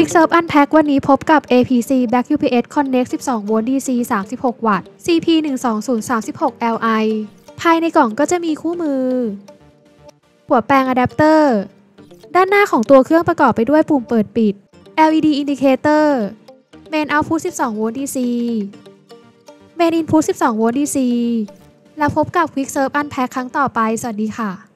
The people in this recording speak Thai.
Quick Serve Unpack วันนี้พบกับ APC Back UPS Connect 12 โวลต์ DC 36 วัตต์ CP 12036 Li ภายในกล่องก็จะมีคู่มือ หัวแปลงอะแดปเตอร์ ด้านหน้าของตัวเครื่องประกอบไปด้วยปุ่มเปิดปิด LED Indicator Main Output 12 โวลต์ DC Main Input 12 โวลต์ DC แล้วพบกับ Quick Serve Unpack ครั้งต่อไป สวัสดีค่ะ